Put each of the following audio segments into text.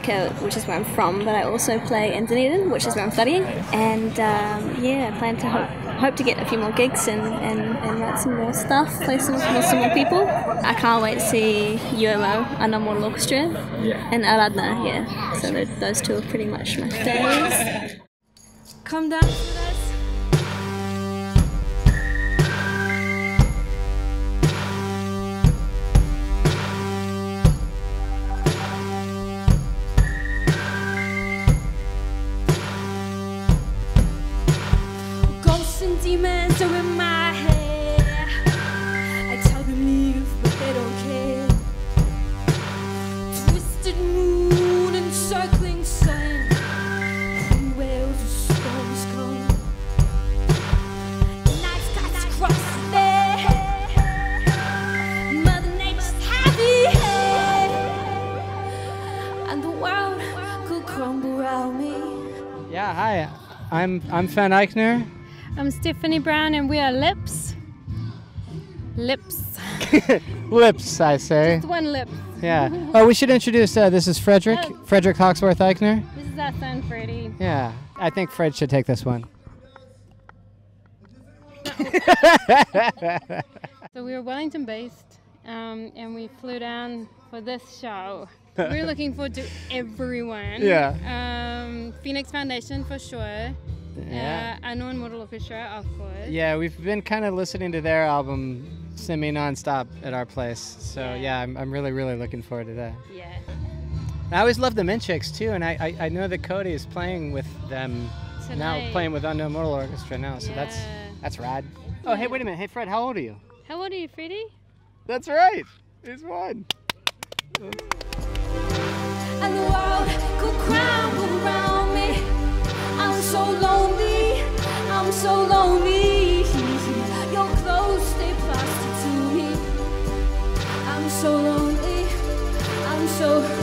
play which is where I'm from, but I also play in Dunedin, which is where I'm studying. And um, yeah, I plan to hope, hope to get a few more gigs and, and, and write some more stuff, play some with some more people. I can't wait to see UMO, Underwater Orchestra, and Aaradhna, yeah. So those two are pretty much my faves. Come down And demons are in my head. I tell them leave, but they don't care. Twisted moon and circling sun. Where the storms come. Night skies cross. Mother Nature's heavy head. And the world could crumble around me. Yeah, hi. I'm I'm Fen Ikner. I'm Stephanie Brown, and we are Lips. Lips. Lips, I say. Just one lip. Yeah. Oh, we should introduce. Uh, this is Frederick. Oh. Frederick Hawksworth Ikner. This is our son, Freddie. Yeah. I think Fred should take this one. So we are Wellington based, um, and we flew down for this show. We're looking forward to everyone. Yeah. Um, Phoenix Foundation for sure. Yeah. Uh, Unknown Mortal Orchestra, of course. Yeah, we've been kind of listening to their album semi nonstop at our place. So Yeah. yeah, I'm, I'm really really looking forward to that. Yeah. I always love the Mint Chicks too, and I, I, I know that Cody is playing with them now, playing with Unknown Mortal Orchestra now. So that's Yeah. that's rad. Oh hey, wait a minute. Hey Fred, how old are you? How old are you, Freddie? That's right. He's one. and the world could crumble around me. I'm so lonely, I'm so lonely. Your clothes stay plastic to me. I'm so lonely, I'm so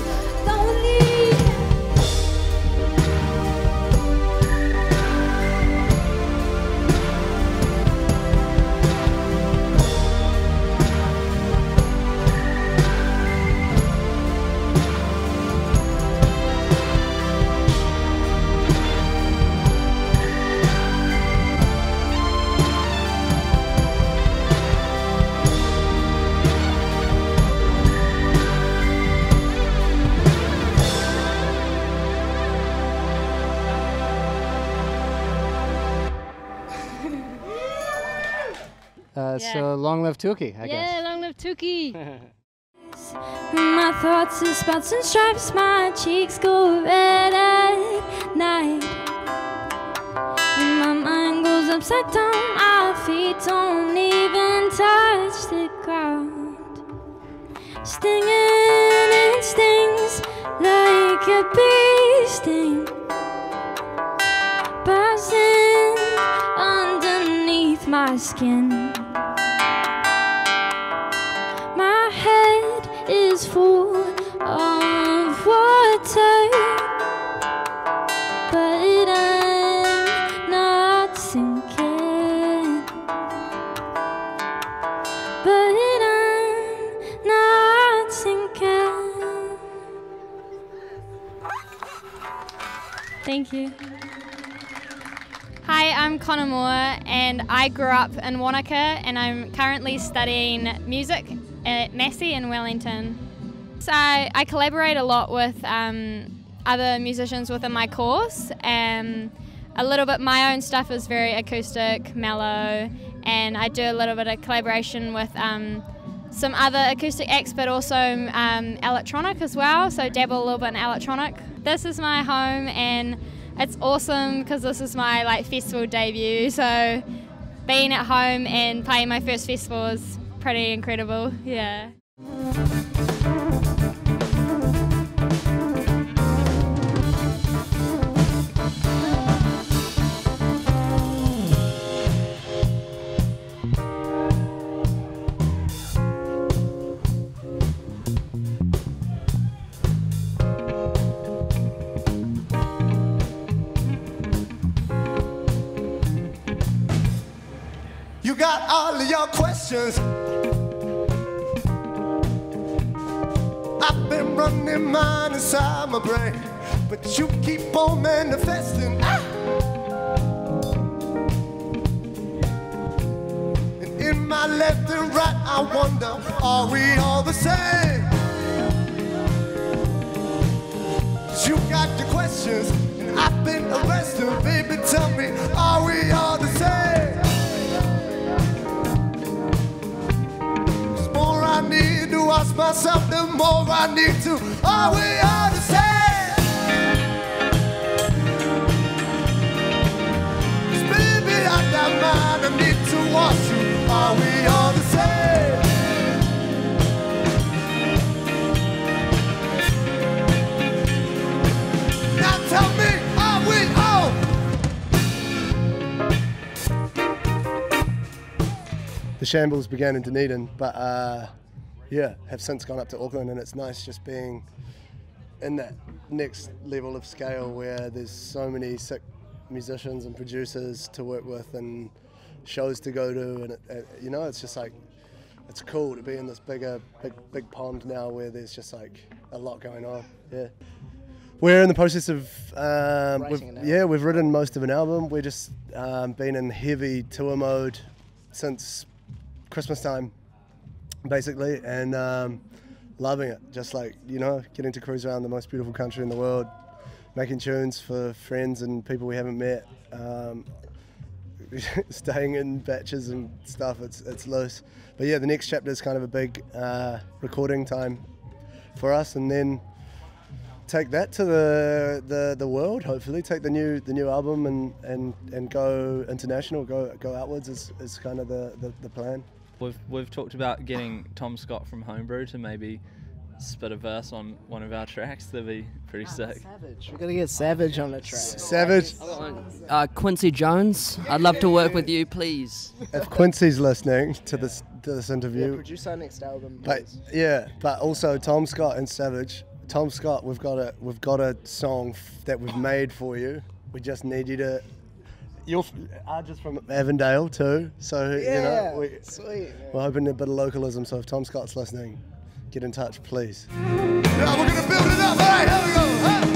Uh, Yeah. So long live Tuki, I yeah, long live Tuki. My thoughts are spots and stripes, my cheeks go red at night. My mind goes upside down, my feet don't even touch the ground. Stinging, it stings like a bee sting. Buzzing underneath my skin. Full of water, but I'm not sinking. But I'm not sinking. Thank Thank you. Hi, I'm Connor Moore, and I grew up in Wanaka, and I'm currently studying music at Massey in Wellington. I, I collaborate a lot with um, other musicians within my course. and a little bit my own stuff is very acoustic, mellow, and I do a little bit of collaboration with um, some other acoustic acts, but also um, electronic as well. So dabble a little bit in electronic. This is my home, and it's awesome because this is my like festival debut. So being at home and playing my first festival is pretty incredible. Yeah. All of your questions. I've been running mine inside my brain, but you keep on manifesting. Ah! And in my left and right, I wonder, are we all the same? you got your questions, and I've been arrested. Baby, tell me, are we all the same? Need to ask myself, the more I need to. Are we the same? I got mine. I need to wash you. Are we the same? Now tell me, are we? The shambles began in Dunedin, but uh, yeah, have since gone up to Auckland, and it's nice just being in that next level of scale where there's so many sick musicians and producers to work with and shows to go to, and it, it, you know, it's just like it's cool to be in this bigger, big, big pond now where there's just like a lot going on. Yeah. We're in the process of um, we've, yeah, we've written most of an album. We're just um, been in heavy tour mode since Christmas time, basically, and um, loving it. Just like you know, getting to cruise around the most beautiful country in the world, making tunes for friends and people we haven't met, um, staying in batches and stuff. It's it's loose, but yeah, the next chapter is kind of a big uh, recording time for us, and then take that to the, the, the world. Hopefully, take the new the new album and, and, and go international, go go outwards is, is kind of the, the, the plan. We've we've talked about getting Tom Scott from Homebrew to maybe spit a verse on one of our tracks. That'd be pretty sick. Savage. We're gonna get Savage on the track. Savage. Uh, Quincy Jones, I'd love to work with you, please. If Quincy's listening to this to this interview, produce our next album. but yeah, but also Tom Scott and Savage. Tom Scott, we've got a we've got a song f- that we've made for you. We just need you to. You're f- are just from Avondale too, so you know we, sweet. we're hoping a bit of localism. So if Tom Scott's listening, get in touch, please. Yeah, we're gonna build it up. All right, here we go. Huh?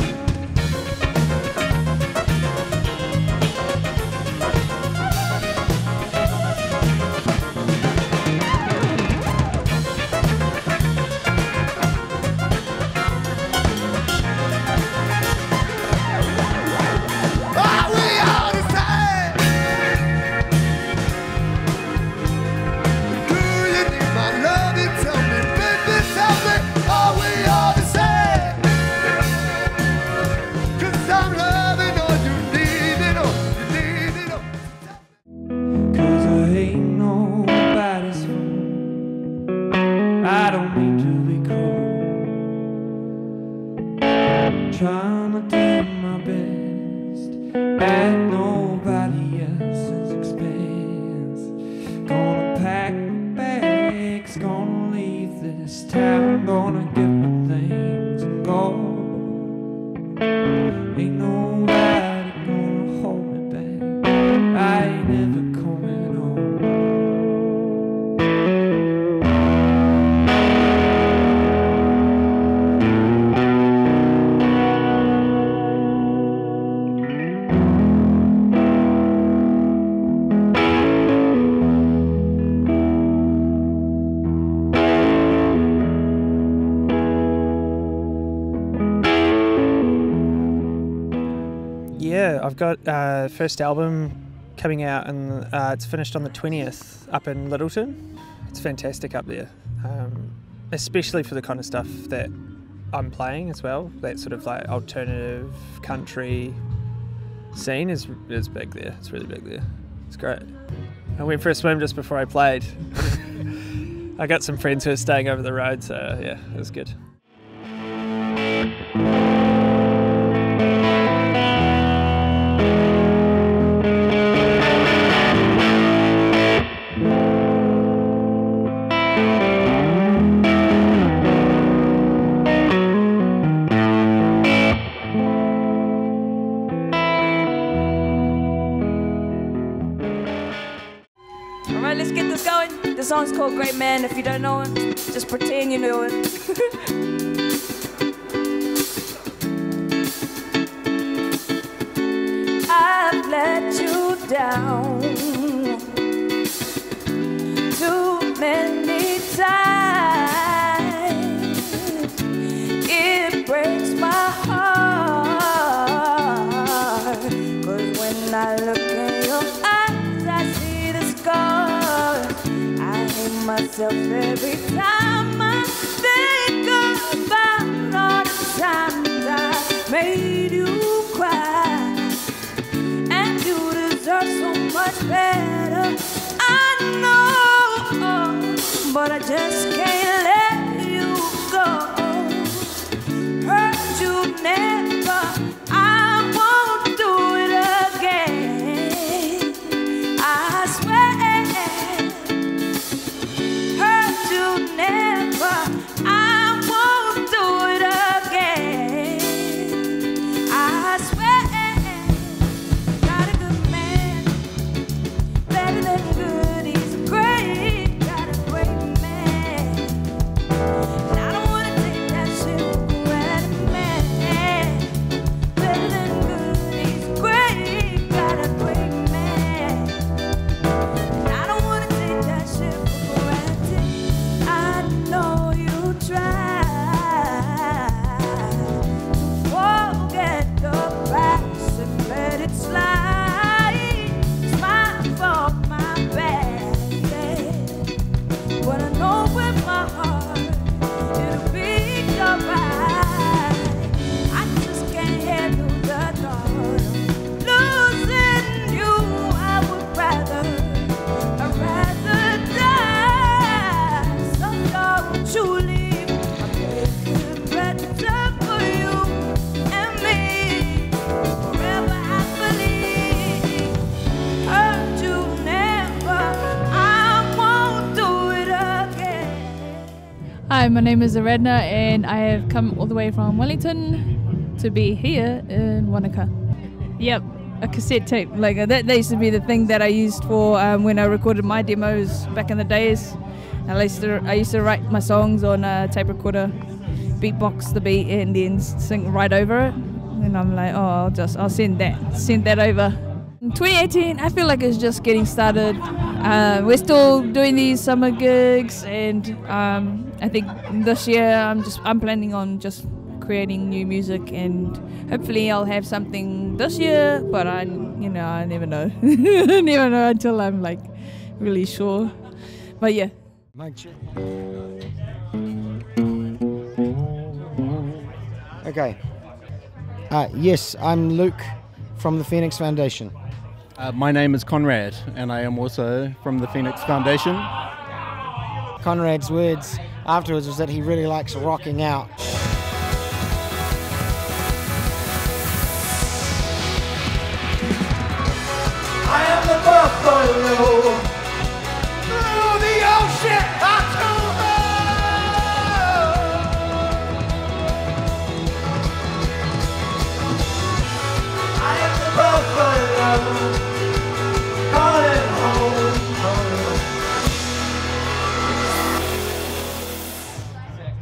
I've got uh, first album coming out, and uh, it's finished on the twentieth up in Lyttelton. It's fantastic up there, um, especially for the kind of stuff that I'm playing as well. That sort of like alternative country scene is is big there. It's really big there. It's great. I went for a swim just before I played. I got some friends who are staying over the road, so yeah, it was good. Myself every time I think about all the times I made you cry. And you deserve so much better. I know, but I just can't my name is Aaradhna, and I have come all the way from Wellington to be here in Wanaka. Yep, a cassette tape. Like uh, that, that used to be the thing that I used for um, when I recorded my demos back in the days. I used to, I used to write my songs on a tape recorder, beatbox the beat, and then sing right over it. And I'm like, oh, I'll just, I'll send that, send that over. In 2018, I feel like it's just getting started. Uh, we're still doing these summer gigs, and um, I think this year I'm just I'm planning on just creating new music, and hopefully I'll have something this year. But I, you know, I never know. Never know until I'm like really sure. But yeah. Okay. Uh, yes, I'm Luke from the Phoenix Foundation. Uh, my name is Conrad, and I am also from the Phoenix Foundation. Conrad's words afterwards was that he really likes rocking out.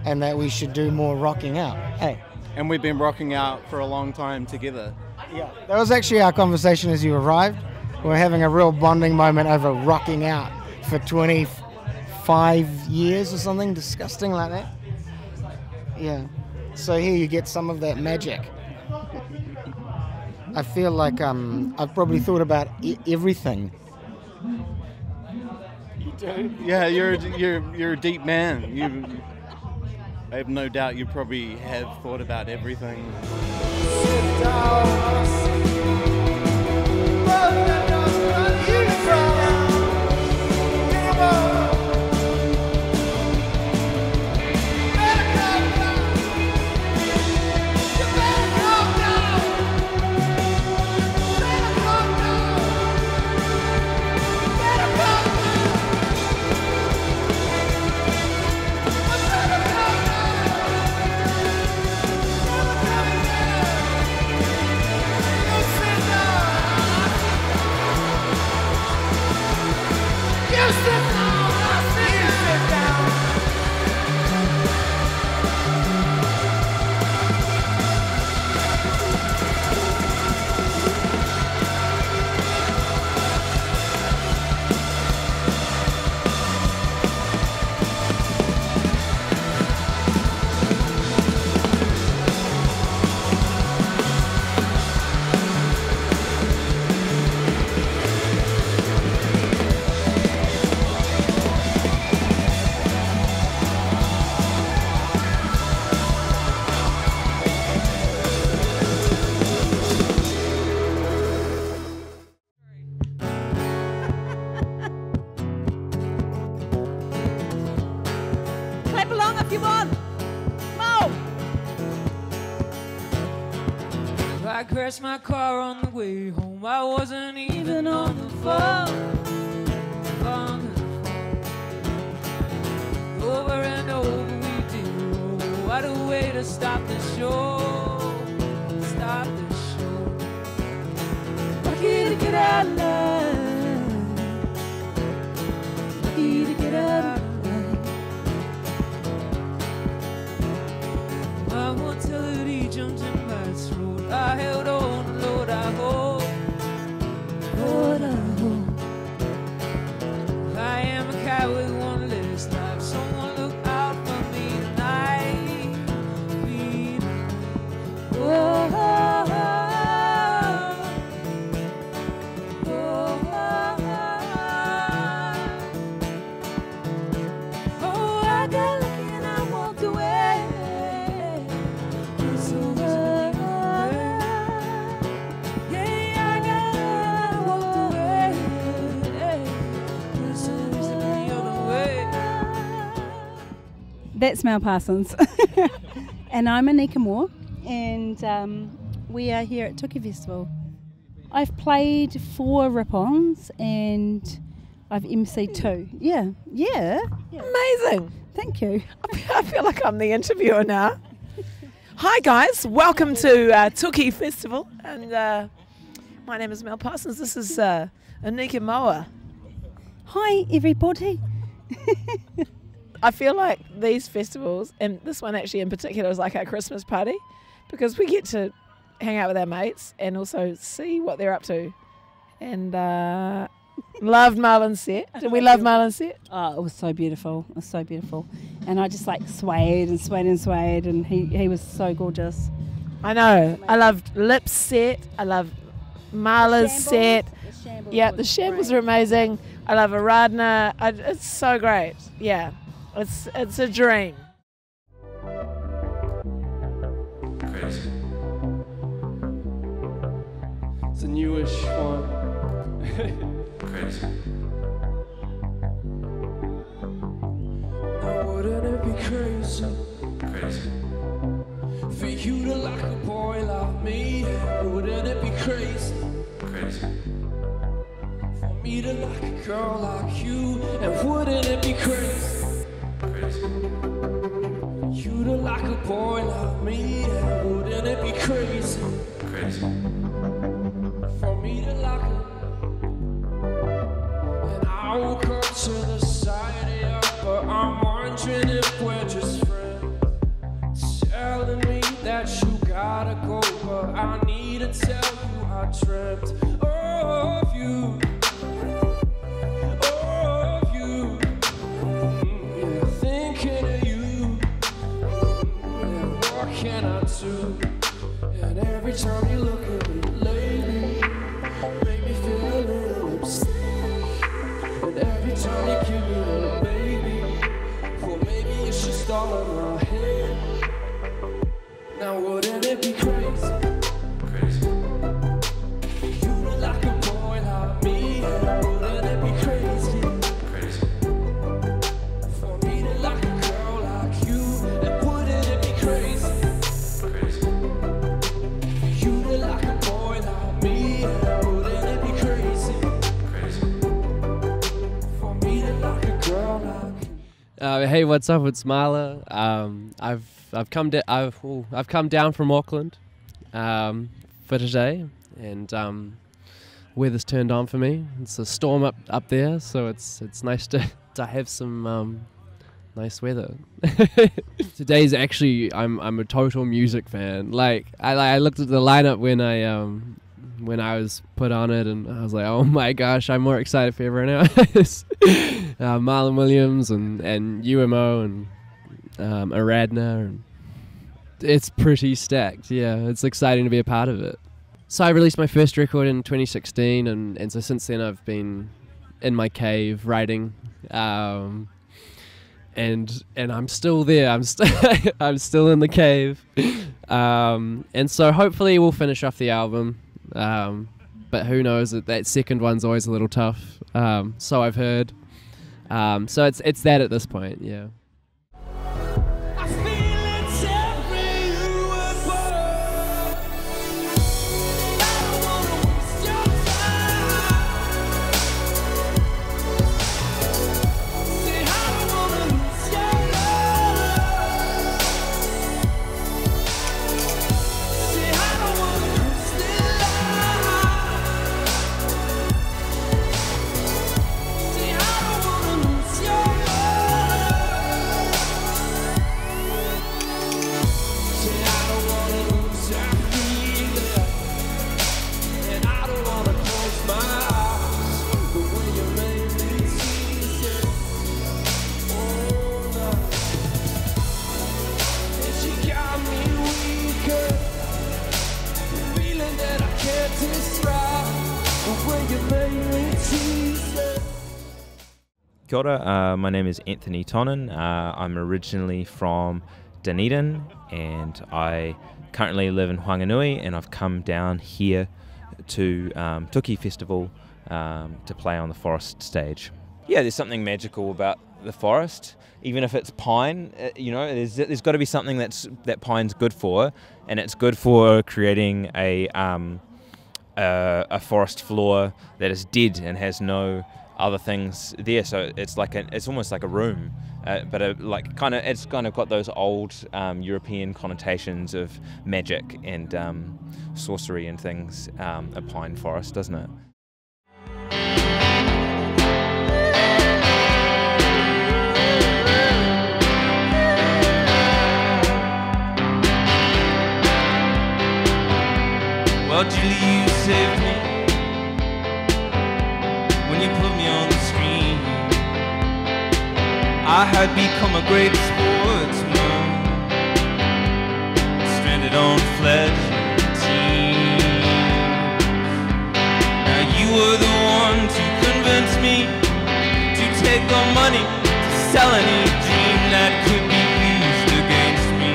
And that we should do more rocking out. Hey, And we've been rocking out for a long time together. Yeah. that was actually our conversation as you arrived. We're having a real bonding moment over rocking out for 25 years or something disgusting like that. Yeah. So here you get some of that magic. I feel like um, I've probably thought about e- everything. Yeah, you're a- you're you're a deep man. You, I have no doubt you probably have thought about everything. Car on the way That's Mel Parsons. and I'm Anika Moa, and um, we are here at Tuki Festival. I've played four rip ons and I've MC two. Yeah, yeah. Amazing. Thank you. I feel like I'm the interviewer now. Hi, guys. Welcome to uh, Tuki Festival. And uh, my name is Mel Parsons. This is uh, Anika Moa. Hi, everybody. I feel like these festivals, and this one actually in particular, is like our Christmas party because we get to hang out with our mates and also see what they're up to. And uh, loved Marlon's set. Did we love Marlon's set? Oh, it was so beautiful. It was so beautiful. And I just like swayed and swayed and swayed, and he, he was so gorgeous. I know. I loved Lip's set. I love Marla's set. Yeah, the shambles are amazing. I love Aaradhna. I, it's so great. Yeah, it's it's a dream. Crazy. It's a newish one. Crazy. Now wouldn't it be crazy? Crazy. For you to like a boy like me, wouldn't it be crazy? Crazy. For me to like a girl like you, and wouldn't it be crazy? Crazy. You to like a boy like me, wouldn't it be crazy? Crazy. For me to like a and I will come to the side of you, but I'm wondering if we're just friends. Telling me that you gotta go, but I need to tell you I dreamt of you. cannot sue. And every time you look at me, lady, make me feel a little upset. And every time you give me a baby, well maybe it's just all in my head. Now wouldn't it be crazy? Uh, hey, what's up? It's Marla. Um, I've I've come I've ooh, I've come down from Auckland um, for today, and um, weather's turned on for me. It's a storm up up there, so it's it's nice to to have some um, nice weather. Today's actually I'm I'm a total music fan. Like I I looked at the lineup when I um when I was put on it, and I was like, oh my gosh, I'm more excited for everyone else. uh, Marlon Williams and and UMO and um, Aaradhna, and it's pretty stacked. Yeah, it's exciting to be a part of it. So I released my first record in 2016, and, and so since then I've been in my cave writing, um, and and I'm still there. I'm still I'm still in the cave, um, and so hopefully we'll finish off the album. Um, but who knows? That that second one's always a little tough. Um, so I've heard. Um, so it's it's that at this point. Yeah. Kia ora, uh, my name is Anthonie Tonnon. Uh, I'm originally from Dunedin and I currently live in Whanganui and I've come down here to um, Tuki Festival um, to play on the forest stage. Yeah, there's something magical about the forest, even if it's pine. uh, You know, there's, there's got to be something that's that pine's good for, and it's good for creating a um, a, a forest floor that is dead and has no other things there. So it's like a, it's almost like a room, uh, but a, like kind of it's kind of got those old um, European connotations of magic and um, sorcery and things. Um, a pine forest, doesn't it? Well, Julie, I had become a great sportsman, stranded on fledgling. Now you were the one to convince me to take the money to sell any dream that could be used against me.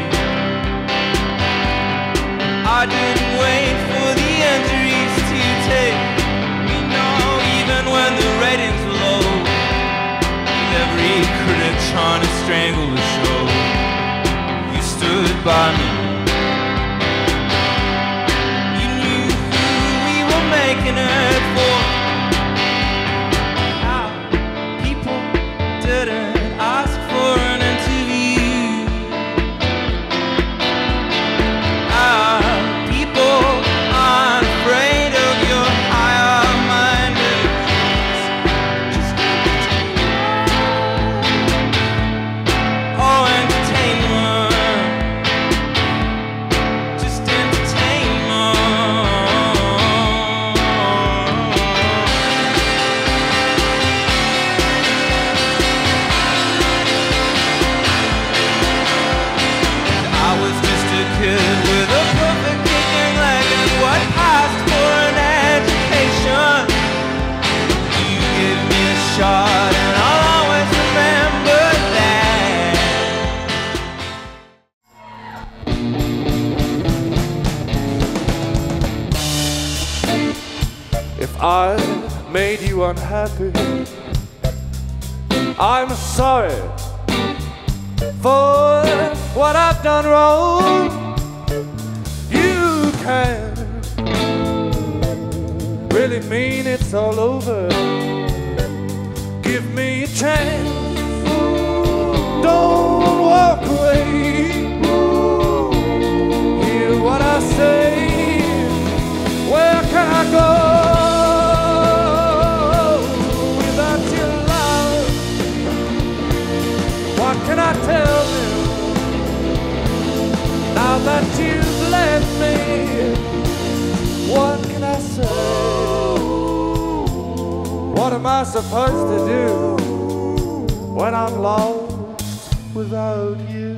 I didn't wait trying to strangle the show, you stood by me. You knew who we were making it for. I supposed to do when I'm lost without you?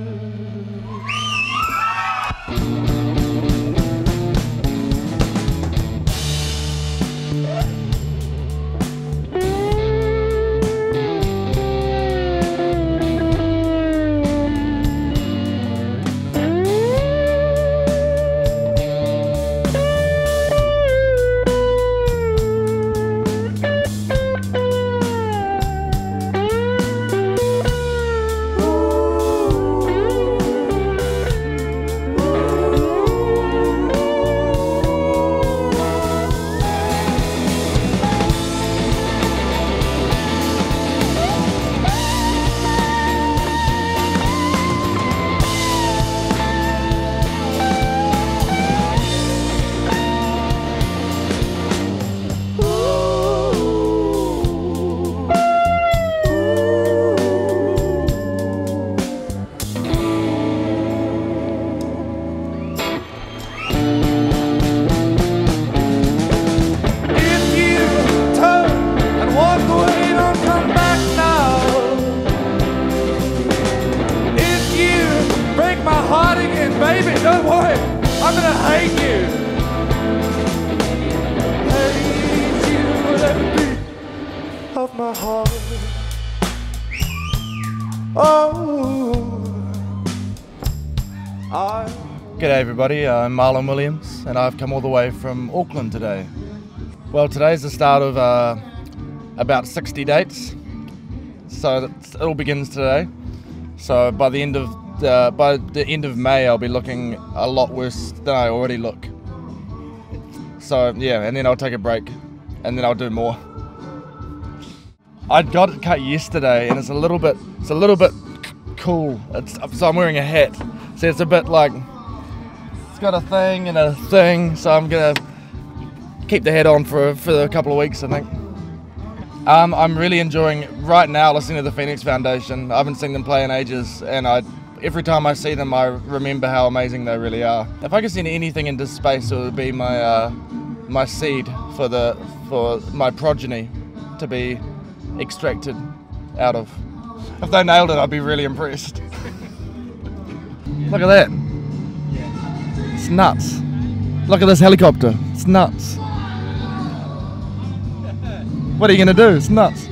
Everybody, I'm Marlon Williams and I've come all the way from Auckland today. Well, today's the start of uh, about 60 dates, so it all begins today. So by the end of the, by the end of May, I'll be looking a lot worse than I already look. So yeah, and then I'll take a break, and then I'll do more. I got it cut yesterday, and it's a little bit, it's a little bit cool. It's, so I'm wearing a hat, so it's a bit like got a thing and a thing. So I'm gonna keep the head on for for a couple of weeks, I think. Um, I'm really enjoying right now listening to the Phoenix Foundation. I haven't seen them play in ages, and I every time I see them, I remember how amazing they really are. If I could send anything into space, it would be my uh, my seed for the for my progeny to be extracted out of. If they nailed it, I'd be really impressed. Look at that. It's nuts. Look at this helicopter. It's nuts. What are you going to do? It's nuts.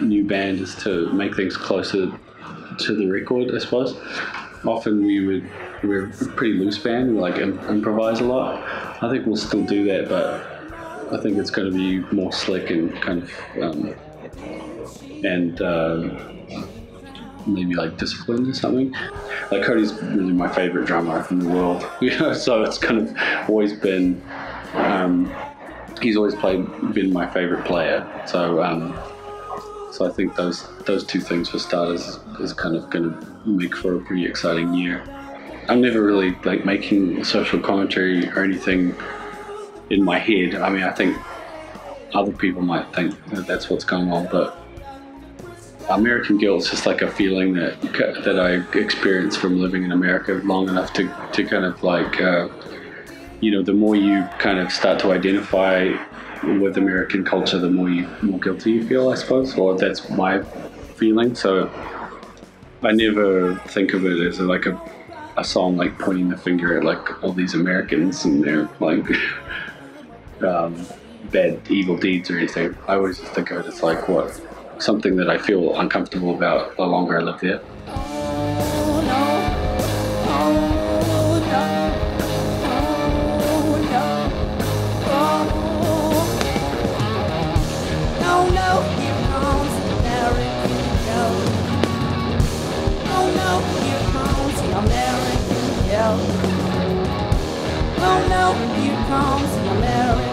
New band is to make things closer to the record, I suppose. Often we would we're a pretty loose band, we like im- improvise a lot. I think we'll still do that, but I think it's going to be more slick and kind of um, and um, maybe like disciplined or something. Like Kody's really my favorite drummer in the world, you know. So it's kind of always been. Um, he's always played been my favorite player. So um, so I think those those two things for starters is kind of going to make for a pretty exciting year. I'm never really like making social commentary or anything in my head. I mean, I think other people might think that that's what's going on, but American guilt is just like a feeling that that I experienced from living in America long enough to, to kind of like, uh, you know, the more you kind of start to identify with American culture, the more you more guilty you feel, I suppose, or that's my feeling. So I never think of it as like a, a song like pointing the finger at like all these Americans and their like um, bad evil deeds or anything. I always think of it as like what something that I feel uncomfortable about the longer I live there. No, here comes the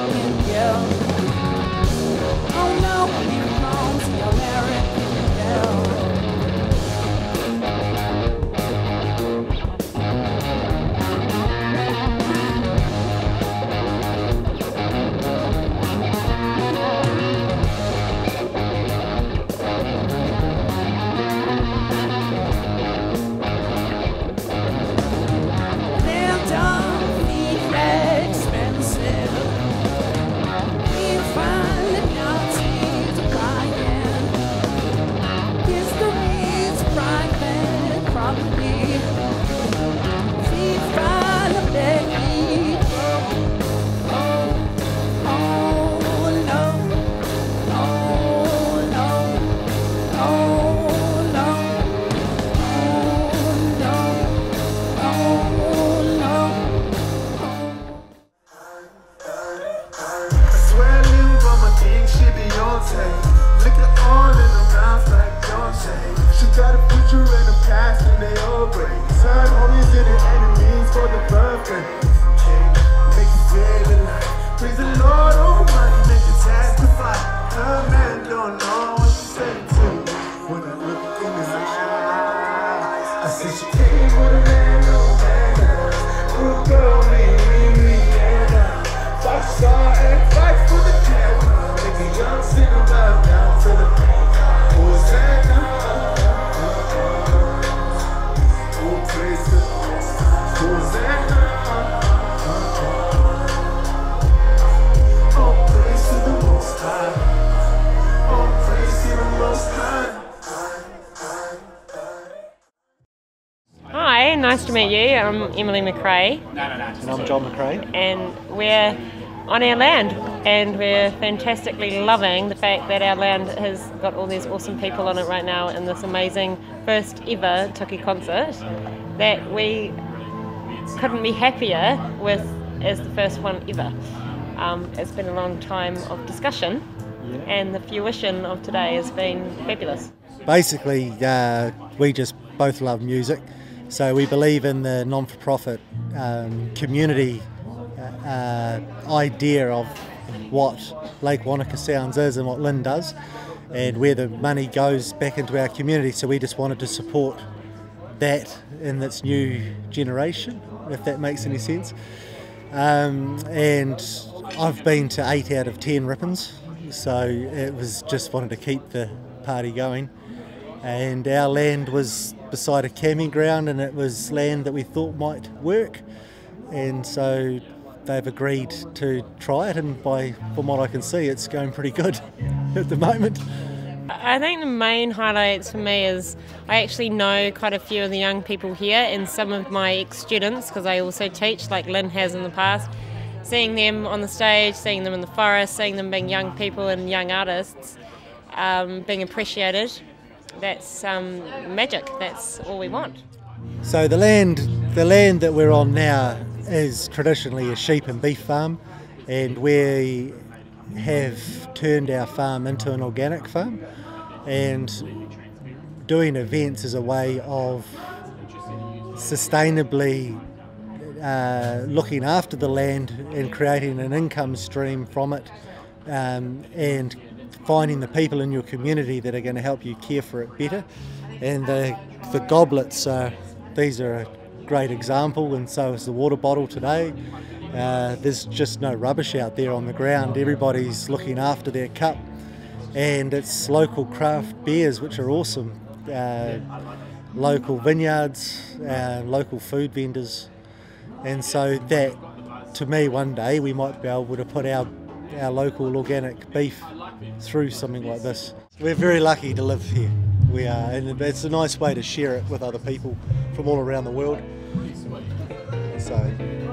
meet you. I'm Emily McRae. And I'm John McRae. And we're on our land, and we're fantastically loving the fact that our land has got all these awesome people on it right now in this amazing first ever Tuki concert that we couldn't be happier with as the first one ever. Um, it's been a long time of discussion, and the fruition of today has been fabulous. Basically, uh, we just both love music, so we believe in the non-for-profit um, community uh, idea of what Lake Wanaka Sounz is and what Lynn does, and where the money goes back into our community. So we just wanted to support that in its new generation, if that makes any sense. Um, and I've been to eight out of ten Rippons, so it was just wanted to keep the party going. And our land was beside a camping ground, and it was land that we thought might work. And so they've agreed to try it, and by from what I can see, it's going pretty good at the moment. I think the main highlights for me is I actually know quite a few of the young people here and some of my ex students because I also teach, like Lynn has in the past. Seeing them on the stage, seeing them in the forest, seeing them being young people and young artists, um, being appreciated, that's um, magic. That's all we want. So the land, the land that we're on now is traditionally a sheep and beef farm, and we have turned our farm into an organic farm, and doing events is a way of sustainably uh, looking after the land and creating an income stream from it, um, and finding the people in your community that are going to help you care for it better. And the the goblets, uh, these are a great example, and so is the water bottle today. Uh, there's just no rubbish out there on the ground. Everybody's looking after their cup, and it's local craft beers, which are awesome. Uh, local vineyards, uh, local food vendors, and so that, to me, one day we might be able to put our our local organic beef through something like this. We're very lucky to live here. We are, and it's a nice way to share it with other people from all around the world. So.